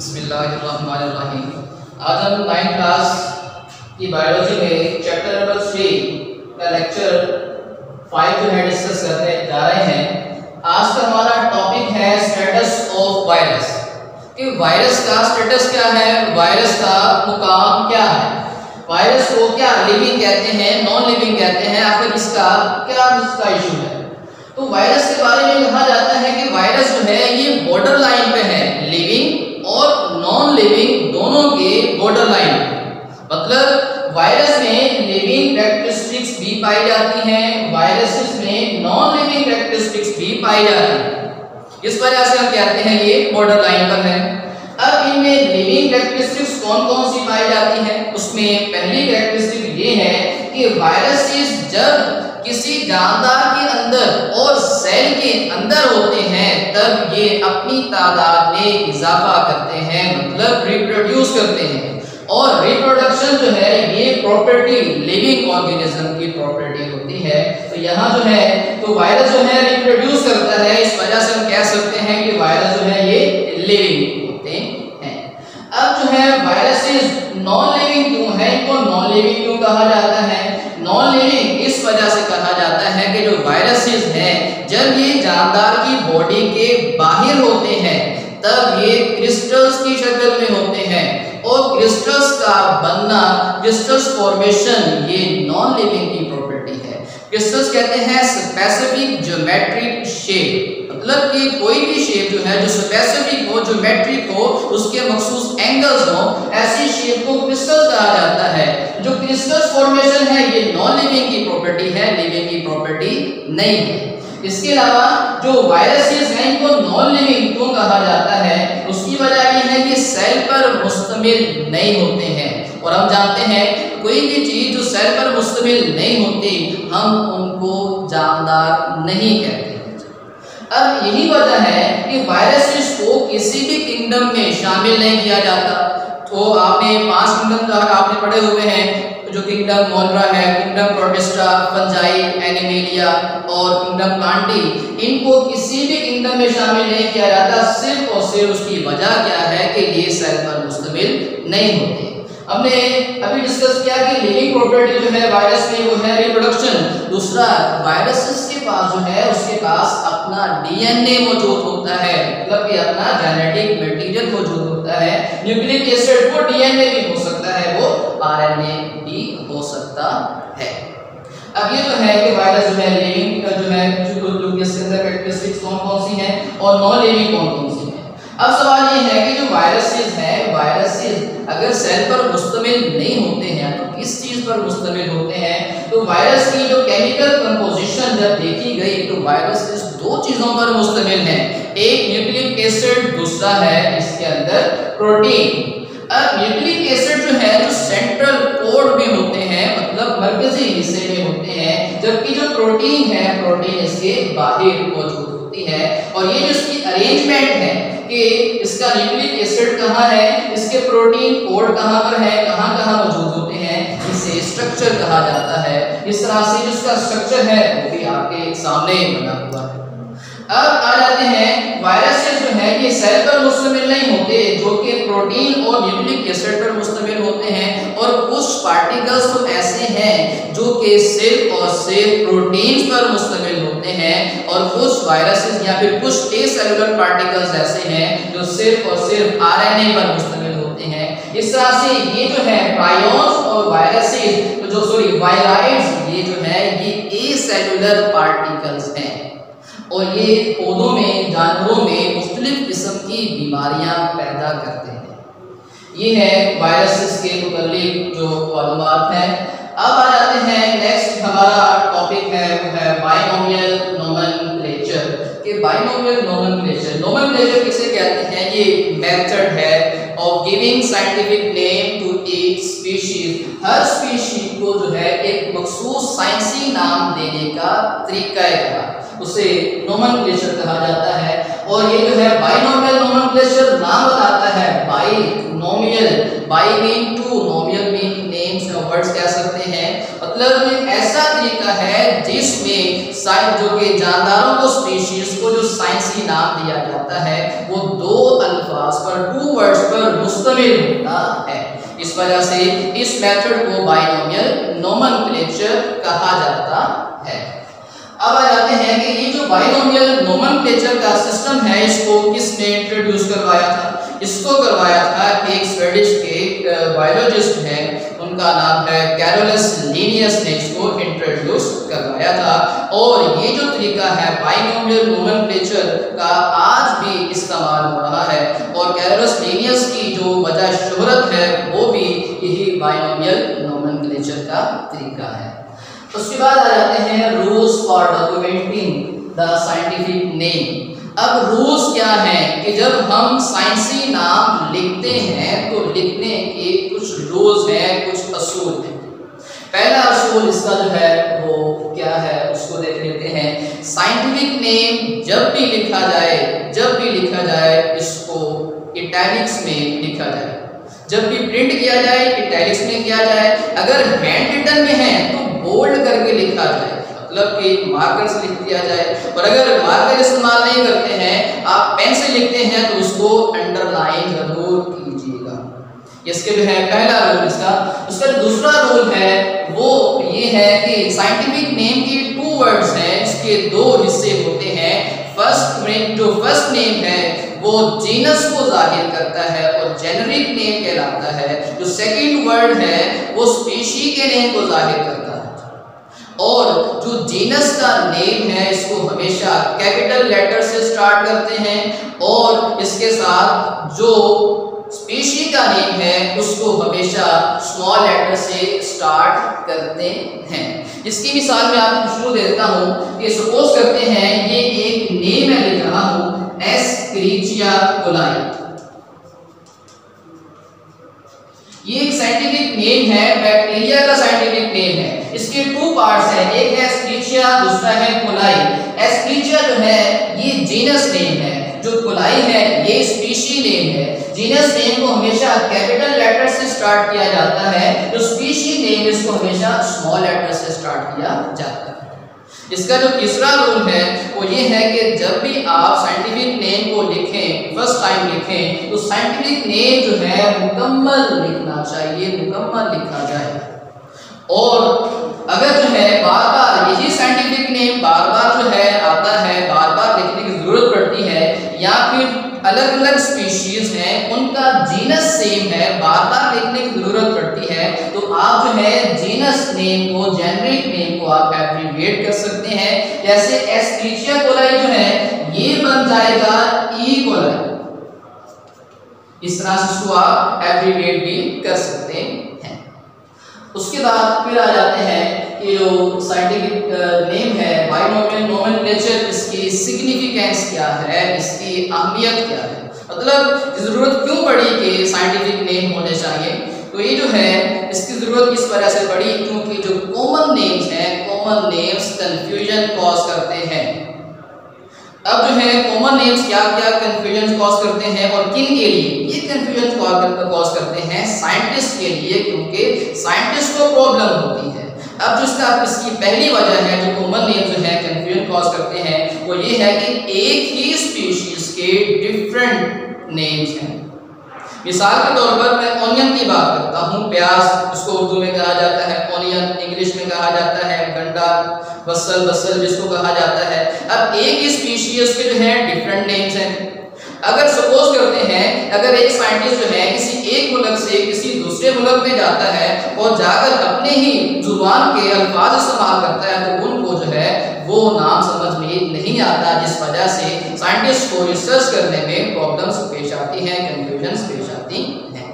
बिस्मिल्लाहिर्रहमानिर्रहीम। आज हम नाइन क्लास की बायोलॉजी में चैप्टर नंबर थ्री का लेक्चर फाइव जो है डिस्कस करने जा रहे हैं। आज का हमारा टॉपिक है स्टेटस ऑफ़ वायरस कि वायरस का स्टेटस क्या है? वायरस का मुकाम क्या है? वायरस को क्या लिविंग कहते हैं? नॉन लिविंग कहते हैं? आखिर इसका क्या इसका इशू है? तो वायरस के बारे में कहा जाता है कि वायरस जो है, ये बॉर्डर लाइन पे है। लिविंग और नॉन लिविंग दोनों के बॉर्डर लाइन मतलब वायरस में लिविंग कैरेक्टरिस्टिक्स भी पाई जाती हैं वायरसेस में नॉन लिविंग कैरेक्टरिस्टिक्स भी पाई जाती हैं। इस वजह से हम कहते हैं ये बॉर्डर लाइन पर है। अब इनमें लिविंग कैरेक्टरिस्टिक्स कौन कौन सी पाई जाती हैं? उसमें पहली कैरेक्टरिस्टिक ये है कि वायरसेस जब किसी जानदार के अंदर और सेल के अंदर होते हैं, तब ये अपनी तादाद में इजाफा करते हैं मतलब रिप्रोड्यूस करते हैं। और रिप्रोडक्शन जो है, ये प्रॉपर्टी लिविंग ऑर्गेनिज्म की प्रॉपर्टी होती है। तो यहाँ जो है तो वायरस जो है रिप्रोड्यूस करता है। इस वजह से हम कह सकते हैं कि वायरस जो है, ये लिविंग होते हैं। अब जो है वायरसेस नॉन लिविंग क्यों है? इनको नॉन लिविंग क्यों कहा जाता है? नॉन जाता जो वायरसेस हैं, जब ये जानदार की बॉडी के बाहर होते हैं, तब ये क्रिस्टल्स की शक्ल में होते हैं। और क्रिस्टल्स का बनना क्रिस्टल्स फॉर्मेशन ये नॉन लिविंग की प्रॉपर्टी है। क्रिस्टल्स कहते हैं स्पेसिफिक ज्योमेट्रिक शेप मतलब कि कोई भी शेप जो है, जो स्पेसिफिक हो, जो मेट्रिक हो, उसके मखसूस एंगल्स हो, ऐसी शेप को क्रिस्टल कहा जाता है। जो क्रिस्टल्स फॉर्मेशन है, ये नॉन लिविंग की प्रॉपर्टी है लिविंग की प्रॉपर्टी नहीं है। इसके अलावा जो वायरसेस हैं, इनको नॉन लिविंग क्यों कहा जाता है, उसकी वजह यह है कि सेल पर मुश्तमिल नहीं होते हैं। और हम जानते हैं, कोई भी चीज़ जो सेल पर मुश्तमिल नहीं होती, हम उनको जानदार नहीं कहते। अब यही वजह है कि वायरसेस को किसी भी किंगडम में शामिल नहीं किया जाता। तो आपने पाँच किंगडम आपने पढ़े हुए हैं, जो किंगडम मोनरा है किंगडम प्रोटिस्टा फंजाई एनिमेलिया और किंगडम कांटी इनको किसी भी किंगडम में शामिल नहीं किया जाता। सिर्फ़ और सिर्फ़ उसकी वजह क्या है कि ये सेल पर मुश्तमिल नहीं होते। हमने अभी डिस्कस किया कि लिविंग प्रॉपर्टी जो है वायरस में वो है रिप्रोडक्शन दूसरा वायरसेस के पास जो है, उसके पास अपना डीएनए मौजूद होता है। मतलब कि अपना जेनेटिक मटेरियल मौजूद होता है। न्यूक्लिक एसिड वो डीएनए भी हो सकता है, वो आरएनए भी हो सकता है। अब ये जो है कि वायरस जो है लिविंग जो है जो इसके अंदर कैरेक्टरिस्टिक्स कौन कौन सी हैं और नॉन लिविंग कौन कौन सी हैं? अब सवाल ये है कि जो वायरसेस हैं वायरसेस अगर सेल पर मुश्तमिल नहीं होते हैं तो किस चीज़ पर मुश्तमिल होते हैं? तो वायरस की जो केमिकल कंपोजिशन जब देखी गई तो वायरस इस दो चीज़ों पर मुश्तमिल है। एक न्यूक्लिक एसिड दूसरा है इसके अंदर प्रोटीन अब न्यूक्लिक एसिड जो है, जो सेंट्रल कोड में होते हैं मतलब मरकजी हिस्से में होते हैं, जबकि जो प्रोटीन है प्रोटीन इसके बाहर मौजूद होती है। और ये जो इसकी अरेंजमेंट है कि इसका न्यूक्लिक एसिड कहाँ है? इसके प्रोटीन कोड कहाँ पर है? कहाँ कहाँ मौजूद होते हैं? इसे स्ट्रक्चर कहा जाता है। इस तरह से जो इसका स्ट्रक्चर है, वो भी आपके सामने बना हुआ है। अब आ जाते हैं वायरसेस ये सेल पर मुश्तमिल नहीं होते, जो कि प्रोटीन और न्यूक्लिक एसिड पर मुश्तमिल होते हैं, और कुछ पार्टिकल्स तो ऐसे हैं जो कि सिर्फ़ और सिर्फ़ प्रोटीन्स पर मुश्तमिल होते हैं, और कुछ वायरसेस या फिर कुछ ए सेलुलर पार्टिकल्स ऐसे हैं जो सिर्फ़ और सिर्फ़ आरएनए पर मुश्तमिल होते हैं। इस तरह से ये जो है प्रायोन्स और वायरसेस तो जो सॉरी वायराइड्स ये जो है, ये ए सेलुलर पार्टिकल्स हैं। और ये पौधों में, जानवरों में मुख्तलिफ़ किस्म की बीमारियाँ पैदा करते हैं। ये है वायरसेस के मुतलिक जो मालूम है। अब आ जाते हैं नेक्स्ट हमारा टॉपिक है, वो है बाइनोमियल नोमेनक्लेचर कि बाइनोमियल नोमेनक्लेचर नोमेनक्लेचर किसे कहते हैं? ये मेथड है of giving scientific name to each species her species को जो है एक मखसूस साइंसी नाम देने का तरीका है। उसे नोमेनक्लेचर कहा जाता है। और ये जो है बाइनोमियल नोमेनक्लेचर नाम बताता है। Bi nomial bi mean two nomial mean names का वर्ड्स कह सकते हैं। मतलब ऐसा तरीका है जिसमें साइंस जो कि जानदारों को स्पीशीज को जो साइंसी नाम दिया जाता है, वो दो अल्फाज पर टू वर्ड्स पर मुश्तमिल होता है। इस वजह से इस मेथड को बाइनोमियल नोमेनक्लेचर कहा जाता है। अब आ जाते हैं कि ये जो बाइनोमियल नोमेनक्लेचर का सिस्टम है, इसको किसने इंट्रोड्यूस करवाया था? इसको करवाया था एक स्वीडिश के बायोलॉजिस्ट हैं। उनका नाम है कैरोलस लीनियस ने इसको इंट्रोड्यूस करवाया था। और ये जो तरीका है बाइनोमियल नोमेनक्लेचर का, आज भी इस्तेमाल हो रहा है। और कैरोलस लीनियस की जो वजह शोहरत है, वो भी यही बाइनोमियल नोमेनक्लेचर का तरीका है। उसके बाद आ जाते हैं rules for documenting the scientific name अब रूल्स क्या है कि जब हम साइंसी नाम लिखते हैं तो लिखने के कुछ रूल्स हैं, कुछ असूल हैं। पहला असूल इसका जो है, वो क्या है, उसको देख लेते हैं। साइंटिफिक नेम जब भी लिखा जाए, जब भी लिखा जाए, इसको इटैलिक्स में लिखा जाए। जब भी प्रिंट किया जाए इटैलिक्स में किया जाए। अगर हैंड रिटन में है तो बोल्ड करके लिखा जाए मतलब कि मार्कर से लिख दिया जाए। और अगर मार्कर इस्तेमाल नहीं करते हैं, आप पेन से लिखते हैं तो उसको अंडरलाइन ज़रूर कीजिएगा। इसके जो है पहला रूल इसका। उसका दूसरा रूल है, वो ये है कि साइंटिफिक नेम की टू वर्ड्स हैं, इसके दो हिस्से होते हैं। फ़र्स्ट नेम जो फ़र्स्ट नेम है, वो जीनस को ज़ाहिर करता है और जेनरिक नेम कहलाता है। जो सेकंड वर्ड है, वो स्पीशी के नेम को ज़ाहिर करता है। और जो जीनस का नेम है, इसको हमेशा कैपिटल लेटर से स्टार्ट करते हैं और इसके साथ जो स्पीशी का नेम है, उसको हमेशा स्मॉल लेटर से स्टार्ट करते हैं। इसकी मिसाल मैं आपको शुरू दे देता हूँ कि सपोज़ करते हैं, ये एक नेम मैं लिख रहा हूँ एस क्रीचिया कोलाई ये एक साइंटिफिक नेम है बैक्टीरिया का साइंटिफिक नेम है। इसके टू पार्ट्स हैं। एक है एस्प्रीचिया दूसरा है कोलाई एस्प्रीचिया जो है, ये जीनस नेम है। जो कोलाई है, ये स्पीशी नेम है। जीनस नेम को हमेशा कैपिटल लेटर से स्टार्ट किया जाता है। जो स्पीशी नेम इसको हमेशा स्मॉल लेटर से स्टार्ट किया जाता है। इसका जो तीसरा रूल है, वो ये है कि जब भी आप साइंटिफिक नेम को लिखें फ़र्स्ट टाइम लिखें तो साइंटिफिक नेम जो है, मुकम्मल लिखना चाहिए, मुकम्मल लिखा जाए। और अगर जो है बार बार यही साइंटिफिक नेम बार बार जो है आता है बार बार लिखने की ज़रूरत पड़ती है, या फिर अलग अलग स्पीशीज हैं, उनका जीनस सेम है बार बार लिखने की ज़रूरत पड़ती है तो आप जो है जीनस नेम को जेनरिक नेम को आप एब्रीविएट कर सकते हैं। जैसे एस्पीशिया कोलाई जो है, ये बन जाएगा ई कोलाई इस तरह से इसको आप एब्रीविएट भी कर सकते हैं। उसके बाद फिर आ जाते हैं कि जो साइंटिफिक नेम है बायोनोमियल नोमेनक्लेचर इसकी सिग्निफिकेंस क्या है, इसकी अहमियत क्या है? मतलब ज़रूरत क्यों पड़ी कि साइंटिफिक नेम होने चाहिए? तो ये जो है, इसकी ज़रूरत इस वजह से पड़ी? क्योंकि जो कॉमन नेम्स हैं कॉमन नेम्स कंफ्यूजन कॉज करते हैं। अब जो है कॉमन नेम्स क्या क्या कंफ्यूजन कॉज करते हैं और किन के लिए? ये कंफ्यूजन कॉज करते हैं साइंटिस्ट के लिए, क्योंकि साइंटिस्ट को प्रॉब्लम होती है। अब जो इसका, इसकी पहली वजह है, जो कॉमन नेम जो है कंफ्यूजन कॉज करते हैं, वो ये है कि एक ही स्पीशीज के डिफरेंट नेम्स हैं। मिसाल के तौर पर मैं ऑनियन की बात करता हूँ, प्याज उसको उर्दू में कहा जाता है ऑनियन इंग्लिश में कहा जाता है, गंडा बसल बसल जिसको कहा जाता है। अब एक ही स्पीशीज के जो है डिफरेंट नेम्स हैं। अगर सपोज़ करते हैं, अगर एक साइंटिस्ट जो है, किसी एक मुल्क से किसी दूसरे मुल्क में जाता है और जाकर अपने ही ज़ुबान के अल्फाज इस्तेमाल करता है तो उनको जो है, वो नाम समझ में नहीं आता, जिस वजह से साइंटिस्ट को रिसर्च करने में प्रॉब्लम्स पेश आती हैं कंफ्यूजन पेश आती हैं।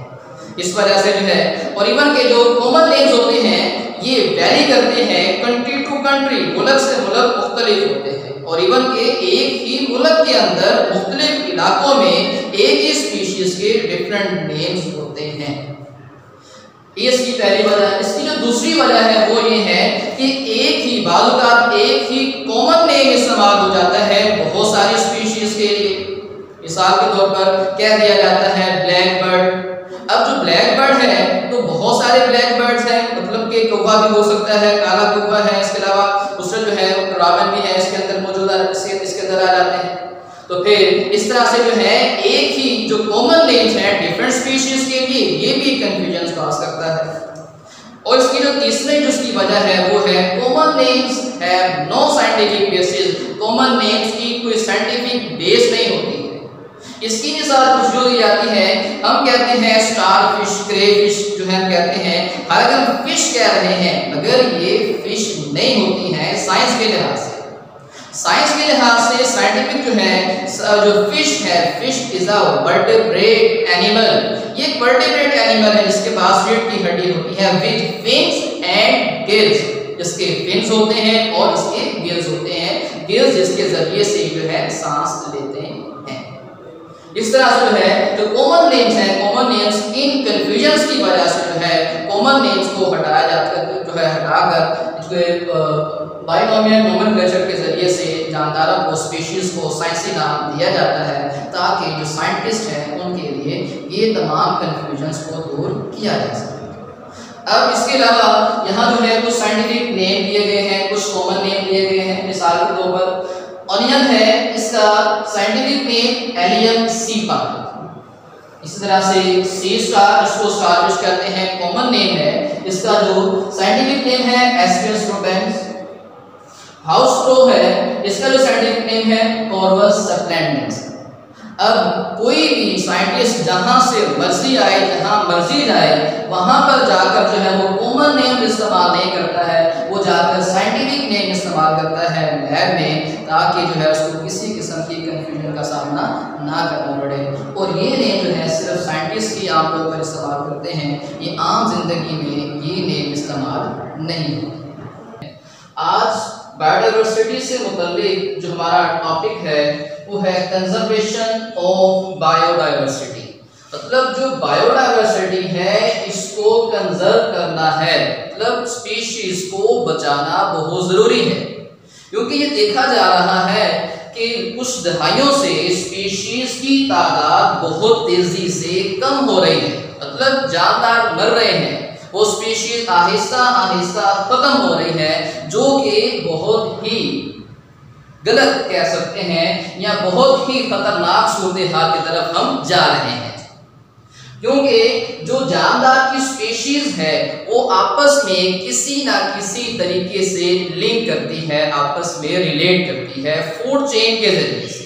इस वजह से जो है, और इवन के जो कॉमन नेम्स होते हैं, ये वैरी करते हैं कंट्री कंट्री मुल्क से मुल्क मुख्तलिफ़ होते हैं। और इवन के एक ही मुल्क के अंदर मुख्तलिफ़ इलाकों में एक ही स्पीशीज के डिफरेंट नेम्स होते हैं। ये इसकी पहली वजह है इसकी जो दूसरी वजह है वो ये है कि एक ही बाजुकात एक ही कॉमन नेम इस्तेमाल हो जाता है बहुत सारी स्पीशीज के लिए। मिसाल के तौर पर कह दिया जाता है ब्लैक बर्ड अब जो ब्लैक बर्ड है तो बहुत सारे ब्लैक बर्ड्स हैं मतलब कि कौवा भी हो सकता है, काला कौवा है, इसके अलावा दूसरा जो है रावण भी है, इसके अंदर मौजूद इसके अंदर आ जाते हैं। तो फिर इस तरह से जो है, एक ही जो कॉमन नेम्स हैं डिफरेंट स्पीशीज के लिए ये भी कंफ्यूजन कॉज करता है। और इसकी जो तीसरी जो इसकी वजह है, वो है common names have no scientific basis common names की कोई साइंटिफिक बेस नहीं होती। है इसकी मिसाल कुछ जो दी जाती है। हम कहते हैं स्टार फ़िश क्रे फ़िश जो है, हम कहते हैं। हालाँकि हम फ़िश कह रहे हैं, मगर ये फ़िश नहीं होती हैं साइंस के लिहाज से। साइंस के लिहाज से साइंटिफिक जो है जो फ़िश है, fish is a vertebrate animal ये एक वर्टेब्रेट एनिमल है, जिसके पास रीढ़ की हड्डी होती है विद फिन्स एंड गिल्स जिसके फिन्स होते हैं और इसके गिल्स होते हैं। गिल्स जिसके ज़रिए से जो है सांस लेते हैं इस तरह से जो है, जो कॉमन नेम्स हैं कॉमन नेम्स इन कंफ्यूजन्स की वजह से जो है कॉमन नेम्स को हटाया है जो है हटाकर बायोनोमियल नोमेनक्लेचर के ज़रिए से जानदारों को स्पीशीज को साइंसी नाम दिया जाता है, ताकि जो साइंटिस्ट हैं, उनके लिए ये तमाम कन्फ्यूजन्स को दूर किया जा सके। अब इसके अलावा, यहाँ जो है, कुछ साइंटिफिक नेम दिए गए हैं, कुछ कॉमन नेम दिए गए हैं, मिसाल के तौर पर ऑनियन है, इसका साइंटिफिक नेम एलियम सीपा इसी तरह से सी स्टार इसको स्टारफिश कहते हैं कॉमन नेम है। इसका जो साइंटिफिक नेम है एस्पियस रोबेंस हाउस क्रो है, इसका जो साइंटिफिक नेम है कॉर्वस सप्लेंडेंस अब कोई भी साइंटिस्ट जहाँ से मर्ज़ी आए, जहाँ मर्ज़ी जाए, वहाँ पर जाकर जो है वो कॉमन नेम इस्तेमाल नहीं करता है, वो जाकर साइंटिफिक नेम इस्तेमाल करता है लैब में, ताकि जो है उसको किसी किस्म की कंफ्यूजन का सामना ना करना पड़े। और ये नेम जो है सिर्फ़ साइंटिस्ट ही आमतौर पर इस्तेमाल करते हैं, ये आम ज़िंदगी में ये नेम इस्तेमाल नहीं आज बायोडाइवर्सिटी से मुतलिक जो हमारा टॉपिक है वो है कंजर्वेशन ऑफ़ बायोडाइवर्सिटी मतलब जो बायोडाइवर्सिटी है, इसको कंजर्व करना है। मतलब स्पीशीज को बचाना बहुत ज़रूरी है। क्योंकि ये देखा जा रहा है कि कुछ दहाइयों से स्पीशीज की तादाद बहुत तेज़ी से कम हो रही है। मतलब जानदार मर रहे हैं। वो स्पीशीज आहिस्ता आहिस्ता खत्म हो रही है, जो कि बहुत ही गलत कह सकते हैं या बहुत ही खतरनाक सूरत हाल की तरफ़ हम जा रहे हैं। क्योंकि जो जानदार की स्पीशीज है, वो आपस में किसी ना किसी तरीके से लिंक करती है, आपस में रिलेट करती है फ़ूड चेन के ज़रिए से।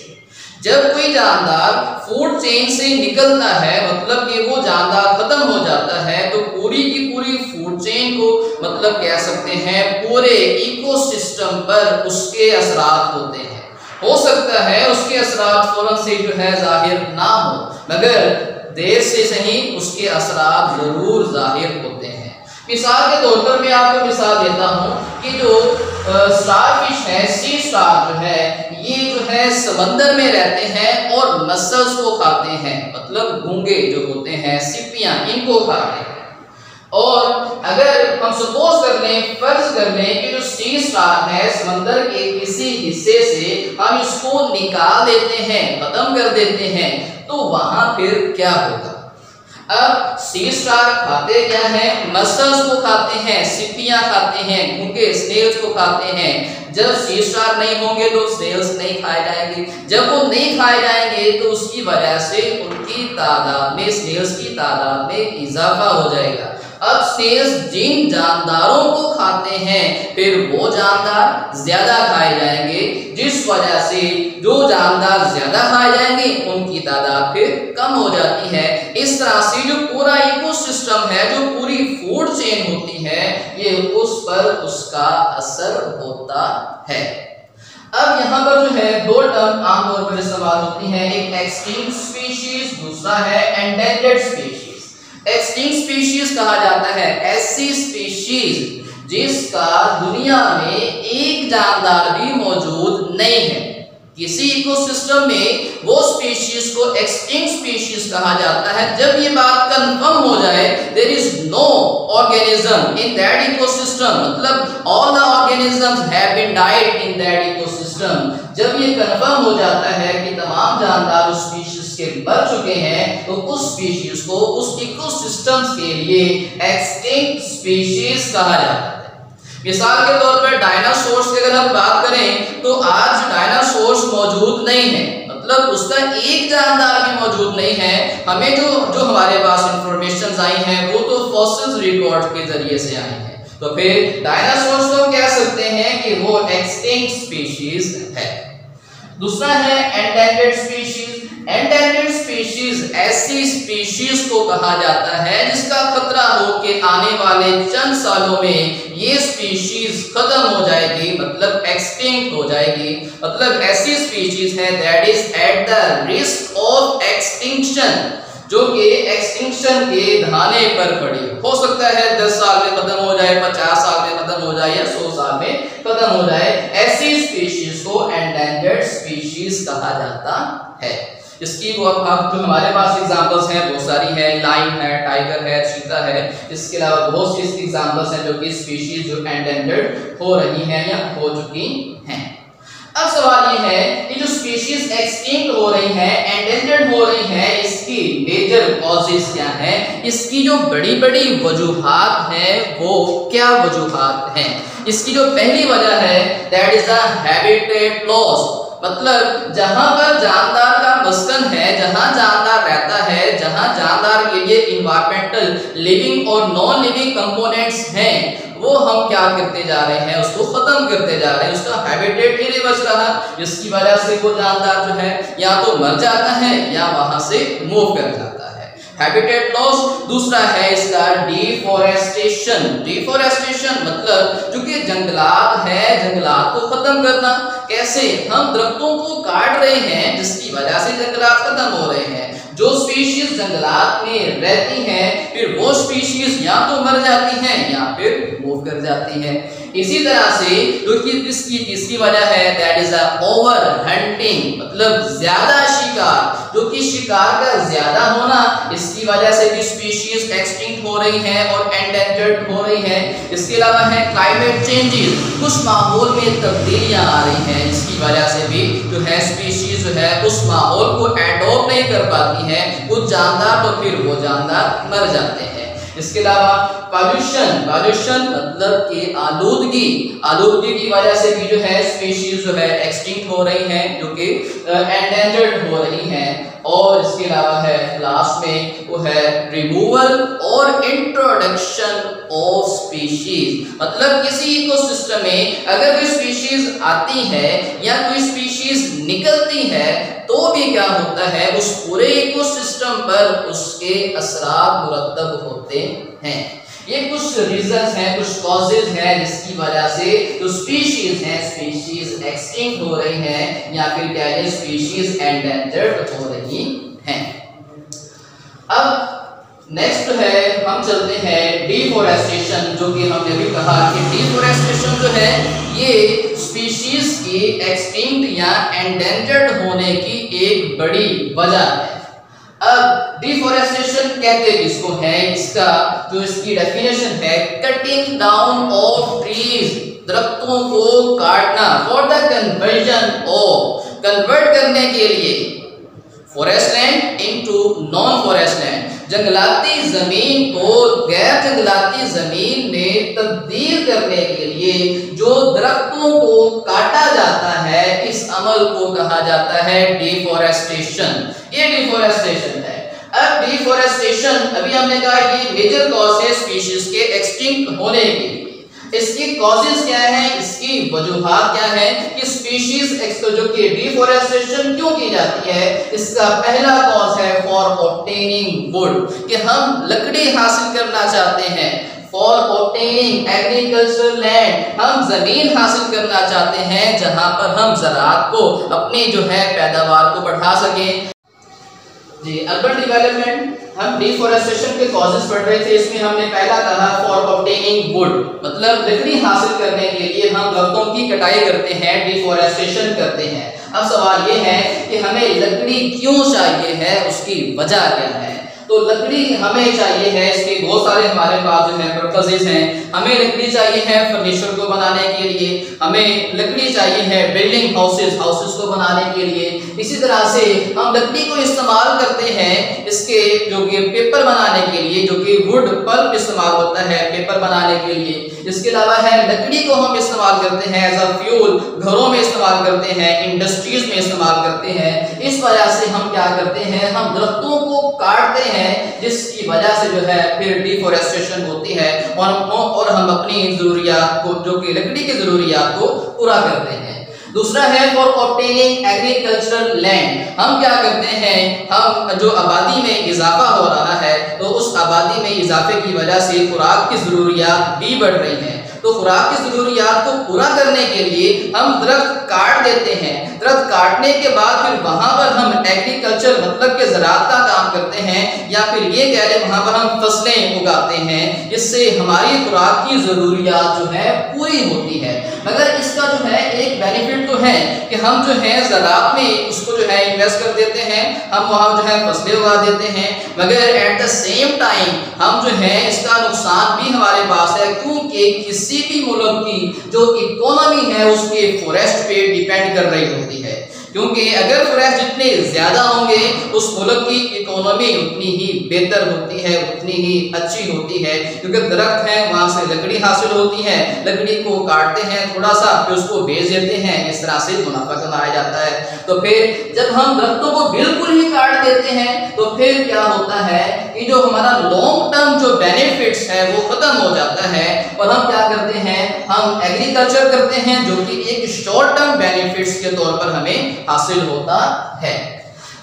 जब कोई जानदार फ़ूड चेन से निकलता है मतलब कि वो जानदार खत्म हो जाता है तो पूरी की पूरी फ़ूड चेन को मतलब कह सकते हैं, पूरे इकोसिस्टम पर उसके असरात होते हैं। हो सकता है उसके असरात फ़ौरन से जो है ज़ाहिर ना हो, मगर देर से सही उसके असरात ज़रूर ज़ाहिर होते हैं। मिसाल के तौर पर मैं आपको मिसाल देता हूँ कि जो स्टार फ़िश है सी स्टार जो है, ये जो है समंदर में रहते हैं और मसल्स को खाते हैं मतलब गूँगे जो होते हैं, सिपियाँ, इनको खाते हैं। और अगर हम सपोज़ कर लें, फ़र्ज़ कर लें कि जो सी स्टार है समंदर के किसी हिस्से से हम इसको निकाल देते हैं, खत्म कर देते हैं तो वहाँ फिर क्या होगा? अब सी स्टार खाते क्या है? मसल्स को खाते हैं, सिपियाँ खाते हैं घूँगे स्नेल्स को खाते हैं। जब सी स्टार नहीं होंगे तो स्नेल्स नहीं खाए जाएँगे। जब वो नहीं खाए जाएँगे तो उसकी वजह से उनकी तादाद में स्नेल्स की तादाद में इजाफा हो जाएगा। अब स्नेल्स जिन जानदारों को खाते हैं, फिर वो जानदार ज़्यादा खाए जाएँगे, जिस वजह से जो जानदार ज़्यादा खाए जाएँगे, उनकी तादाद फिर कम हो जाती है। इस तरह से जो पूरा इकोसिस्टम है, जो पूरी फ़ूड चेन होती है, ये उस पर उसका असर होता है। अब यहाँ पर जो है, दो टर्म आमतौर पर इस्तेमाल होती है। एक एक्सटिंक्ट स्पीशीज दूसरा है एंडेंजर्ड स्पीशीज एक्सटिंक्ट स्पीशीज कहा जाता है। ऐसी स्पीशीज जिसका दुनिया में एक जानदार भी मौजूद नहीं है। किसी इकोसिस्टम में वो स्पीशीज को एक्सटिंग स्पीशीज कहा जाता है। जब ये बात कंफर्म हो जाए there is no organism in that ecosystem मतलब all the organisms have been died in that ecosystem जब ये कंफर्म हो जाता है कि तमाम जानदार उस स्पीशीज के मर चुके हैं तो उस स्पीशीज को उस इकोसिस्टम्स के लिए एक्सटिंक्ट स्पीशीज कहा जाता है। मिसाल के तौर पर डायनासोर्स की अगर हम बात करें तो आज डायनासोर्स मौजूद नहीं है। मतलब उसका एक जानदार भी मौजूद नहीं है। हमें जो जो हमारे पास इंफॉर्मेशन आई हैं, वो तो फॉसिल्स रिकॉर्ड के ज़रिए से आई हैं। तो फिर डायनासोर्स को कह सकते हैं कि वो एक्सटिंक्ट स्पीशीज है। दूसरा है एंडेंजर्ड स्पीशीज एंडेंजर्ड स्पीशीज ऐसी स्पीशीज को कहा जाता है जिसका खतरा हो कि आने वाले चंद सालों में ये स्पीशीज खत्म हो जाएगी मतलब एक्सटिंक्ट हो जाएगी। मतलब ऐसी स्पीशीज है that is at the risk of extinction जो कि एक्सटिंक्शन के धाने पर पड़ी। हो सकता है 10 साल में खत्म हो जाए 50 साल में खत्म हो जाए या सौ साल में खत्म हो जाए, ऐसी स्पीशीज को एंडेंजर्ड स्पीशीज कहा जाता है। इसकी वो अब जो हमारे पास एग्जांपल्स हैं, बहुत सारी है लाइन है टाइगर है चीता है, इसके अलावा बहुत सी इसकी एग्जांपल्स हैं जो कि स्पीशीज जो एंडेंजर्ड हो रही हैं या हो चुकी हैं। अब सवाल ये है कि जो स्पीशीज एक्सटिंक्ट हो रही हैं एंडेंजर्ड हो रही हैं, इसकी मेजर कॉजेस क्या हैं? इसकी जो बड़ी बड़ी वजूहात हैं, वो क्या वजूहात हैं? इसकी जो पहली वजह है that is the habitat loss मतलब जहाँ पर जानदार का मस्कन है, जहाँ जानदार रहता है, जहाँ जानदार के लिए इन्वायरमेंटल लिविंग और नॉन लिविंग कंपोनेंट्स हैं वो हम क्या करते जा रहे हैं, उसको खत्म करते जा रहे हैं, उसका हैबिटेट ही नहीं बच रहा, जिसकी वजह से वो जानदार जो है, या तो मर जाता है, या वहाँ से मूव कर जाता है। हैबिटेट लॉस दूसरा है इसका डिफोरेस्टेशन डिफोरेस्टेशन मतलब जो कि जंगलात है, जंगलात को खत्म करना, कैसे हम दरख्तों को काट रहे हैं, जिसकी वजह से जंगलात खत्म हो रहे हैं। जो स्पीशीज जंगलात में रहती हैं, फिर वो स्पीशीज या तो मर जाती हैं या फिर मूव कर जाती हैं। इसी तरह से जो कि इसकी तीसरी वजह है दैट इज़ ओवर हंटिंग मतलब ज़्यादा शिकार, जो कि शिकार का ज़्यादा होना, इसकी वजह से भी स्पीशीज एक्सटिंक्ट हो रही हैं और एंडेंजर्ड हो रही हैं। इसके अलावा है क्लाइमेट चेंजेस कुछ माहौल में तब्दीलियाँ आ रही हैं इसकी वजह से भी जो है स्पीशीज जो है, उस माहौल को एडोप्ट नहीं कर पाती है कुछ जानदार तो फिर वो जानदार मर जाते हैं। इसके अलावा पॉल्यूशन पॉल्यूशन मतलब कि आलूदगी आलूदगी की वजह से भी जो है स्पीशीज जो है एक्सटिंक्ट हो रही हैं, जो कि एंडेंजर्ड हो रही हैं। और इसके अलावा है लास्ट में वो है रिमूवल और इंट्रोडक्शन ऑफ़ स्पीशीज मतलब किसी इकोसिस्टम में अगर कोई स्पीशीज आती है या कोई स्पीशीज निकलती है तो भी क्या होता है, उस पूरे इकोसिस्टम पर उसके असरात मुरतब होते हैं। ये कुछ रीजन हैं, कुछ कॉजेज हैं जिसकी वजह से जो स्पीशीज हैं स्पीशीज एक्सटिंक्ट हो रही हैं या फिर क्या है स्पीशीज एंडेंजर्ड हो रही हैं। अब नेक्स्ट है, हम चलते हैं डिफोरेस्टेशन जो कि हमने भी कहा कि डिफोरेस्टेशन जो है, ये स्पीशीज की एक्सटिंक्ट या एंडेंजर्ड होने की एक बड़ी वजह है। अब डिफोरेस्टेशन कहते किसको है इसका तो इसकी डेफिनेशन है कटिंग डाउन ऑफ़ ट्रीज दरख्तों को काटना for the conversion of convert करने के लिए forest land into non forest land जंगलाती ज़मीन को गैर जंगलाती ज़मीन में तब्दील करने के लिए जो दरख्तों को काटा जाता है, इस अमल को कहा जाता है डिफोरेस्टेशन ये डिफोरेस्टेशन है। अब डिफोरेस्टेशन अभी हमने कहा कि मेजर कॉज है स्पीशीज के एक्सटिंक्ट होने की इसकी कॉजेज क्या है? इसकी वजूहत क्या है? कि स्पीशीज जो कि डिफोरेस्टेशन क्यों की जाती है? इसका पहला कॉज है फॉर ऑब्टेनिंग वुड कि हम लकड़ी हासिल करना चाहते हैं। फॉर ऑब्टेनिंग एग्रीकल्चर लैंड हम ज़मीन हासिल करना चाहते हैं, जहाँ पर हम ज़रात को, अपनी जो है पैदावार को बढ़ा सकें। जी अर्बन डेवलपमेंट हम डिफोरेस्टेशन के कॉजेस पढ़ रहे थे, इसमें हमने पहला कहा फॉर ऑब्टेनिंग वुड मतलब लकड़ी हासिल करने के लिए हम दरख्तों की कटाई करते हैं डिफोरेस्टेशन करते हैं। अब सवाल ये है कि हमें लकड़ी क्यों चाहिए है, उसकी वजह क्या है? तो लकड़ी हमें चाहिए है, इसके बहुत सारे हमारे पास जो है पर्पजेज हैं। हमें लकड़ी चाहिए है फर्नीचर को बनाने के लिए। हमें लकड़ी चाहिए है बिल्डिंग हाउसेस हाउसेस को बनाने के लिए। इसी तरह से हम लकड़ी को इस्तेमाल करते हैं इसके जो कि पेपर बनाने के लिए, जो कि वुड पल्प इस्तेमाल होता है पेपर बनाने के लिए। इसके अलावा है लकड़ी को हम इस्तेमाल करते हैं एज अ फ्यूल घरों में इस्तेमाल करते हैं इंडस्ट्रीज़ में इस्तेमाल करते हैं। इस वजह से हम क्या करते हैं, हम दरख्तों को काटते हैं। जिसकी वजह से जो है फिर डिफोरेस्टेशन होती है और और हम अपनी जरूरियात को, जो कि लकड़ी की जरूरियात को पूरा करते हैं। दूसरा है फॉर ऑप्टेनिंग एग्रीकल्चरल लैंड हम क्या करते हैं, हम जो आबादी में इजाफा हो रहा है तो उस आबादी में इजाफे की वजह से खुराक की जरूरियात भी बढ़ रही हैं। तो खुराक की जरूरियात को पूरा करने के लिए हम दरख्त काट देते हैं। दरख्त काटने के बाद फिर वहाँ पर हम एग्रीकल्चर मतलब के ज़रात का काम करते हैं या फिर ये कह लें वहाँ पर हम फ़सलें उगाते हैं, जिससे हमारी खुराक की ज़रूरियात जो है पूरी होती है। मगर इसका जो है एक बेनिफिट तो है कि हम जो है ज़रात में उसको जो है इन्वेस्ट कर देते हैं, हम वहाँ जो है फ़सलें उगा देते हैं। मगर एट द सेम टाइम हम जो है इसका नुकसान भी हमारे पास है, क्योंकि किसी भी मुल्क की जो इकोनॉमी है उसके फॉरेस्ट पे डिपेंड कर रही होती है। क्योंकि अगर फ्रेश जितने ज़्यादा होंगे, उस मुल्क की इकोनॉमी उतनी ही बेहतर होती है, उतनी ही अच्छी होती है। क्योंकि दरख्त है, वहाँ से लकड़ी हासिल होती है। लकड़ी को काटते हैं थोड़ा सा फिर उसको बेच देते हैं। इस तरह से मुनाफा कमाया जाता है। तो फिर जब हम दरख्तों को बिल्कुल ही काट देते हैं तो फिर क्या होता है कि जो हमारा लॉन्ग टर्म जो बेनिफिट्स है, वो खत्म हो जाता है। और हम क्या करते हैं, हम एग्रीकल्चर करते हैं, जो कि एक शॉर्ट टर्म बेनिफिट्स के तौर पर हमें हासिल होता है।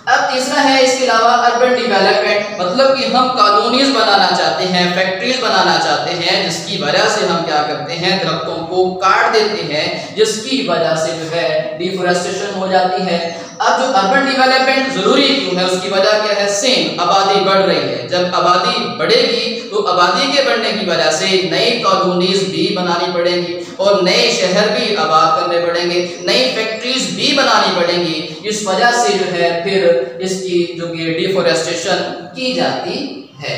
अब तीसरा है, इसके अलावा अर्बन डेवलपमेंट मतलब कि हम कॉलोनीज बनाना चाहते हैं फैक्ट्रीज बनाना चाहते हैं, जिसकी वजह से हम क्या करते हैं, दरख्तों को काट देते हैं, जिसकी वजह से जो है डिफोरेस्टेशन हो जाती है। अब जो अर्बन डेवलपमेंट ज़रूरी क्यों है, उसकी वजह क्या है? सेम आबादी बढ़ रही है। जब आबादी बढ़ेगी तो आबादी के बढ़ने की वजह से नई कॉलोनीज भी बनानी पड़ेंगी और नए शहर भी आबाद करने पड़ेंगे, नई फैक्ट्रीज भी बनानी पड़ेंगी। इस वजह से जो है, फिर इसकी जो कि डिफोरेस्टेशन की जाती है।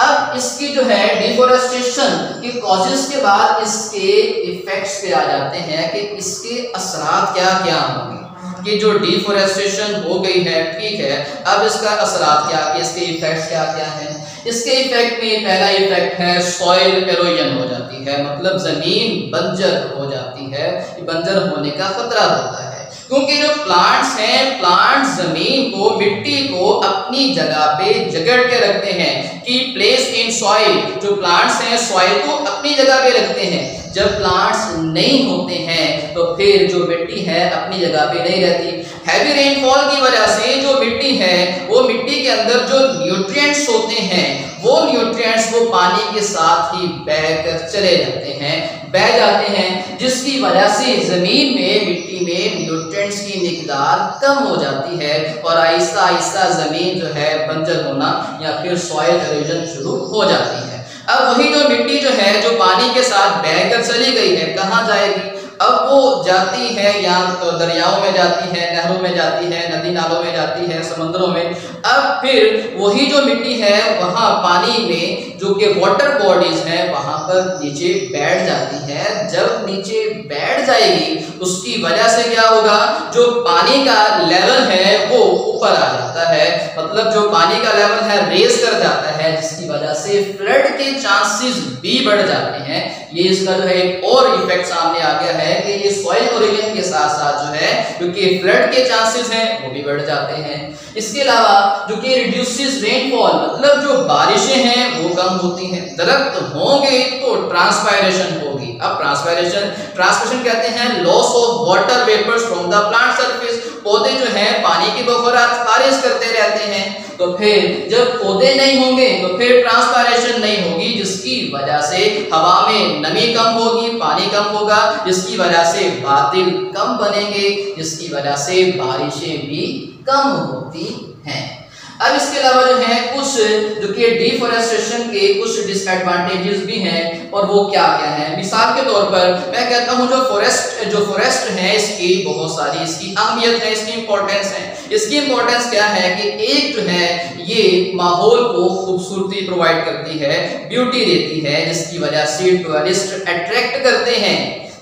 अब इसकी जो है डिफोरेस्टेशन के कॉजेस के बाद इसके इफेक्ट्स पे आ जाते हैं कि इसके असरात क्या क्या होंगे। कि जो डिफोरेस्टेशन हो गई है, ठीक है, अब इसका असरात क्या, इसके इफेक्ट्स क्या क्या हैं? इसके इफ़ेक्ट में पहला इफ़ेक्ट है सॉइल एरोजन हो जाती है मतलब ज़मीन बंजर हो जाती है, बंजर होने का खतरा होता है। क्योंकि जो प्लांट्स हैं प्लांट ज़मीन को, मिट्टी को अपनी जगह पे जगड़ के रखते हैं, कि प्लेस इन सॉइल जो प्लांट्स हैं सॉइल को अपनी जगह पे रखते हैं। जब प्लांट्स नहीं होते हैं तो फिर जो मिट्टी है अपनी जगह पे नहीं रहती। हैवी रेनफॉल की वजह से जो मिट्टी है, वो मिट्टी के अंदर जो न्यूट्रिएंट्स होते हैं, वो न्यूट्रिएंट्स वो पानी के साथ ही बह कर चले जाते हैं। बह जाते हैं, जिसकी वजह से ज़मीन में, मिट्टी में न्यूट्रिएंट्स की मकदार कम हो जाती है और आहिस्ता आहिस्ता ज़मीन जो है बंजर होना या फिर सॉइल एरोजन शुरू हो जाती है। अब वही जो मिट्टी जो है, जो पानी के साथ बहकर चली गई है, कहाँ जाएगी? अब वो जाती है या तो दरियाओं में जाती है, नहरों में जाती है, नदी नालों में जाती है, समंदरों में। अब फिर वही जो मिट्टी है, वहाँ पानी में जो कि वाटर बॉडीज है, वहाँ पर नीचे बैठ जाती है। जब नीचे बैठ जाएगी, उसकी वजह से क्या होगा? जो पानी का लेवल है, वो ऊपर आ जाता है। मतलब जो पानी का लेवल है रेस कर जाता है, जिसकी वजह से फ्लड के चांसेस भी बढ़ जाते हैं। ये इसका जो है एक और इफ़ेक्ट सामने आ गया है कि ये सॉइल ओरिजिन के साथ साथ जो है क्योंकि फ्लड के चांसेस हैं, वो भी बढ़ जाते हैं। इसके अलावा, जो कि रिड्यूसेस रेनफॉल मतलब जो बारिशें हैं, वो कम होती हैं। दरख्त होंगे तो ट्रांसपायरेशन होगी। अब ट्रांसपायरेशन ट्रांसपायरेशन कहते हैं loss of water vapours from the plant surface पौधे जो है, पानी की बखोरात खारिज करते रहते हैं तो फिर जब पौधे नहीं होंगे तो फिर ट्रांसपारेशन नहीं होगी, जिसकी वजह से हवा में नमी कम होगी, पानी कम होगा, जिसकी वजह से बादल कम बनेंगे, जिसकी वजह से बारिशें भी कम होती हैं। अब इसके अलावा जो है, कुछ जो कि डिफोरेस्टेशन के कुछ डिसएडवांटेजेस भी हैं और वो क्या क्या हैं? मिसाल के तौर पर मैं कहता हूँ, जो फॉरेस्ट जो फॉरेस्ट है, इसकी बहुत सारी, इसकी अहमियत है, इसकी इंपॉर्टेंस है। इसकी इंपॉर्टेंस क्या है कि एक जो है, ये माहौल को खूबसूरती प्रोवाइड करती है ब्यूटी देती है, जिसकी वजह से टूरिस्ट अट्रैक्ट करते हैं।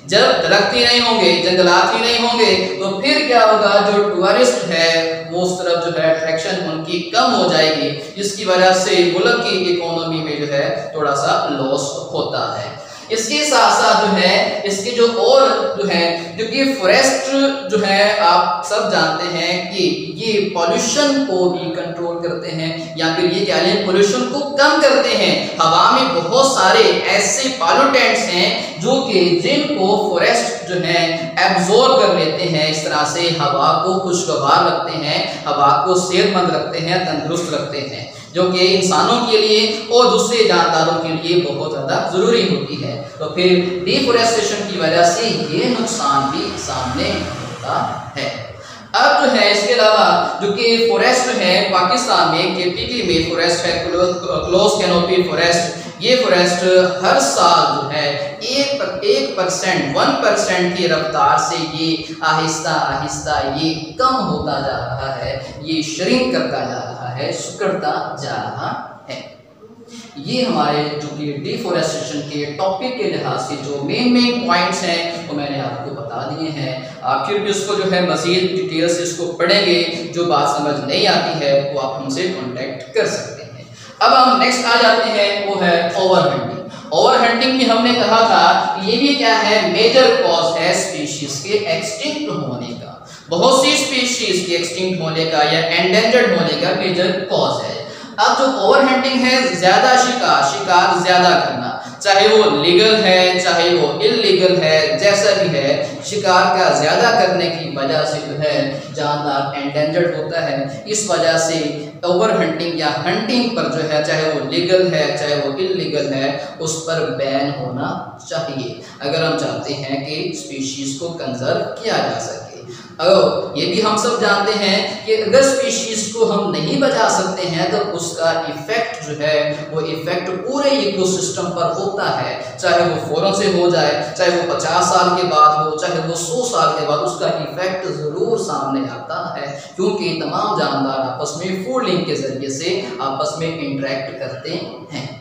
जब दरख्त ही नहीं होंगे, जंगलात ही नहीं होंगे तो फिर क्या होगा, जो टूरिस्ट है वो उस तरफ़ जो है अट्रैक्शन उनकी कम हो जाएगी, जिसकी वजह से मुल्क की इकोनॉमी में जो है थोड़ा सा लॉस होता है। इसके साथ साथ जो है, इसके जो और जो है क्योंकि फॉरेस्ट जो है, आप सब जानते हैं कि ये पॉल्यूशन को भी कंट्रोल करते हैं, या फिर ये क्या लें पॉल्यूशन को कम करते हैं। हवा में बहुत सारे ऐसे पॉल्यूटेंट्स हैं, जो कि जिनको फॉरेस्ट जो है एब्जॉर्ब कर लेते हैं, इस तरह से हवा को खुशगवार रखते हैं, हवा को सेहतमंद रखते हैं, तंदुरुस्त रखते हैं। जो कि इंसानों के लिए और दूसरे जानदारों के लिए बहुत ज़्यादा ज़रूरी होती है। तो फिर डिफोरेस्टेशन की वजह से ये नुकसान भी सामने होता है। अब जो है, इसके अलावा जो कि फॉरेस्ट है, पाकिस्तान में के में फॉरेस्ट है क्लोज कैनोपी फॉरेस्ट ये फॉरेस्ट हर साल जो है, एक एक परसेंट वन परसेंट की रफ्तार से ये आहिस्ता आहिस्ता ये कम होता जा रहा है, ये श्रिंक करता जा रहा है सुकड़ता जा रहा है। ये हमारे जो कि डिफोरेस्टेशन के टॉपिक के लिहाज से जो मेन मेन पॉइंट्स हैं, वो मैंने आपको बता दिए हैं। आप फिर भी उसको जो है मजीद डिटेल से इसको पढ़ेंगे, जो बात समझ नहीं आती है, वो आप हमसे कॉन्टेक्ट कर सकते हैं। अब हम नेक्स्ट आ जाते हैं, वो है ओवर हंटिंग ओवर हंटिंग में हमने कहा था ये भी क्या है मेजर कॉज है स्पीशीज के एक्सटिंक्ट होने बहुत सी स्पीशीज के एक्सटिंक्ट होने का या एंडेंजर्ड होने का मेजर कॉज है। अब जो ओवर हंटिंग है, ज़्यादा शिकार शिकार ज़्यादा करना। चाहे वो लीगल है, चाहे वो इलीगल है, जैसा भी है, शिकार का ज़्यादा करने की वजह से जो है, जानदार एंडेंजर्ड होता है। इस वजह से ओवर हंटिंग या हंटिंग पर जो है, चाहे वो लीगल है, चाहे वो इलीगल है, उस पर बैन होना चाहिए। अगर हम चाहते हैं कि स्पीशीज़ को कंजर्व किया जा सके। अगर ये भी हम सब जानते हैं कि अगर स्पीशीज को हम नहीं बचा सकते हैं तो उसका इफ़ेक्ट जो है, वो इफ़ेक्ट पूरे इकोसिस्टम पर होता है। चाहे वो फ़ौरन से हो जाए, चाहे वो पचास साल के बाद हो, चाहे वो सौ साल के बाद, उसका इफ़ेक्ट ज़रूर सामने आता है। क्योंकि तमाम जानदार आपस में फ़ूड लिंक के ज़रिए से आपस में इंटरेक्ट करते हैं।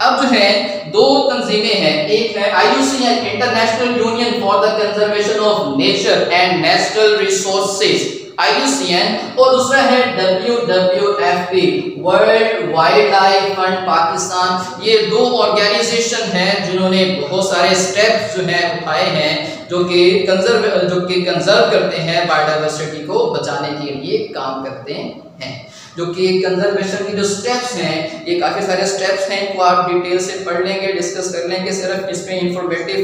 अब जो है, दो तंजीमें हैं। एक है IUCN international union for the conservation of nature and natural resources IUCN और दूसरा है WWFP world wild life fund Pakistan ये दो ऑर्गेनाइजेशन हैं जिन्होंने बहुत सारे स्टेप्स जो है उठाए हैं, जो कि कंजर्व जो कि कंजर्व करते हैं बायोडाइवर्सिटी को बचाने के लिए काम करते हैं। जो कि कंजर्वेशन की जो स्टेप्स हैं, ये काफ़ी सारे स्टेप्स हैं, इनको आप डिटेल से पढ़ लेंगे डिस्कस कर लेंगे, सिर्फ़ इसमें इंफॉर्मेटिव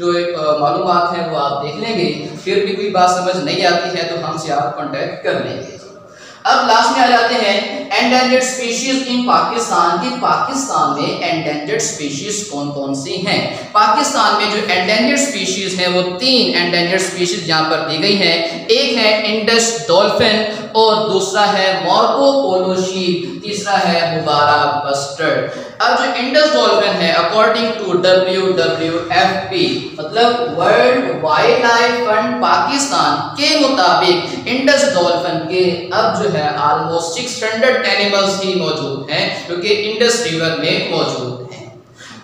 जो एक मालूम है वो आप देख लेंगे। फिर भी कोई बात समझ नहीं आती है तो हमसे आप कॉन्टैक्ट कर लेंगे। अब लास्ट में आ जाते हैं एंडेंजर्ड स्पीशीज इन पाकिस्तान की पाकिस्तान में एंडेंजर्ड स्पीशीज कौन कौन सी हैं? पाकिस्तान में जो एंडेंजर्ड स्पीशीज हैं, वो तीन एंडेंजर्ड स्पीशीज यहाँ पर दी गई हैं। एक है इंडस डॉल्फिन और दूसरा है मॉर्को ओलोशी तीसरा है मुबारा बस्टर्ड अब जो इंडस डॉल्फिन है according to W W F P मतलब world wild life fund Pakistan के मुताबिक इंडस डॉल्फिन के अब जो है ऑलमोस्ट 600 एनिमल्स ही मौजूद हैं, जो कि इंडस रिवर में मौजूद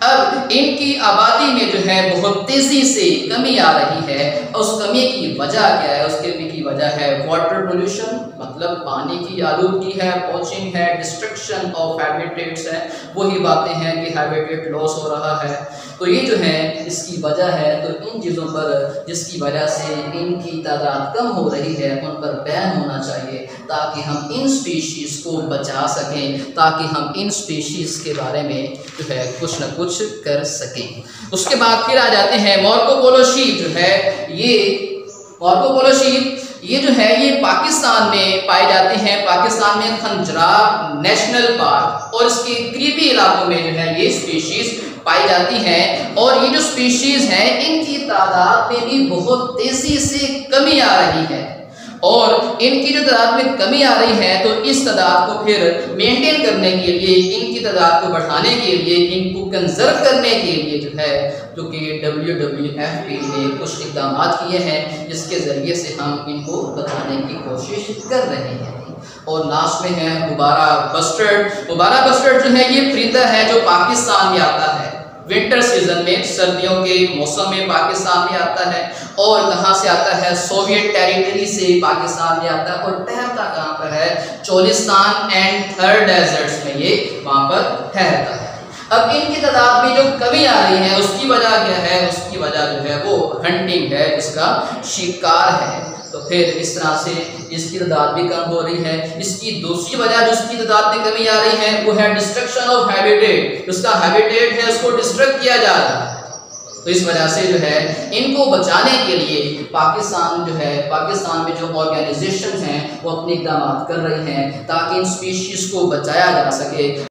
अब इनकी आबादी में जो है बहुत तेज़ी से कमी आ रही है और उस कमी की वजह क्या है? उसके की वजह है वाटर पोल्यूशन मतलब पानी की आलूदगी है पोचिंग है डिस्ट्रक्शन ऑफ़ हैबिटेट्स है। वही बातें हैं कि हैबिटेट लॉस हो रहा है। तो ये जो है इसकी वजह है तो इन चीज़ों पर जिसकी वजह से इनकी तादाद कम हो रही है, उन पर बैन होना चाहिए ताकि हम इन स्पीशीज़ को बचा सकें, ताकि हम इन स्पीशीज़ के बारे में जो है कुछ ना कुछ कर सकें। उसके बाद फिर आ जाते हैं, मोर्कोपोलो शीप जो है, ये मोर्कोपोलो शीप ये जो है, ये पाकिस्तान में पाए जाते हैं। पाकिस्तान में खंजरा नेशनल पार्क और इसके करीबी इलाकों में जो है, ये स्पीशीज पाई जाती हैं। और ये जो स्पीशीज हैं, इनकी तादाद में भी बहुत तेज़ी से कमी आ रही है। और इनकी जो तादाद में कमी आ रही है तो इस तादाद को फिर मेंटेन करने के लिए, इनकी तादाद को बढ़ाने के लिए, इनको कंजर्व करने के लिए जो है, जो कि डब्ल्यू डब्ल्यू एफ़ पी ने कुछ इकदाम किए हैं, जिसके ज़रिए से हम इनको बताने की कोशिश कर रहे हैं। और लास्ट में है, गुब्बारा बस्टर्ड। गुब्बारा बस्टर्ड जो है, ये परिंदा है जो पाकिस्तान में आता है विंटर सीज़न में सर्दियों के मौसम में पाकिस्तान में आता है और कहाँ से आता है? सोवियत टेरिटरी से पाकिस्तान में आता है और ठहरता कहाँ पर है? चोलिस्तान एंड थर्ड डेजर्ट्स में ये वहाँ पर ठहरता है। अब इनकी तादाद में जो कमी आ रही है, उसकी वजह क्या है? उसकी वजह जो है वो हंटिंग है, इसका शिकार है। तो फिर इस तरह से इसकी तादाद भी कम हो रही है। इसकी दूसरी वजह जो इसकी तादाद में कमी आ रही है, वो है डिस्ट्रक्शन ऑफ़ हैबिटेट उसका हैबिटेट है, उसको डिस्ट्रक्ट किया जा रहा है। तो इस वजह से जो है, इनको बचाने के लिए पाकिस्तान जो है, पाकिस्तान में जो ऑर्गेनाइजेशन हैं, वो अपने इकदाम कर रही हैं, ताकि इन स्पीशीज़ को बचाया जा सके।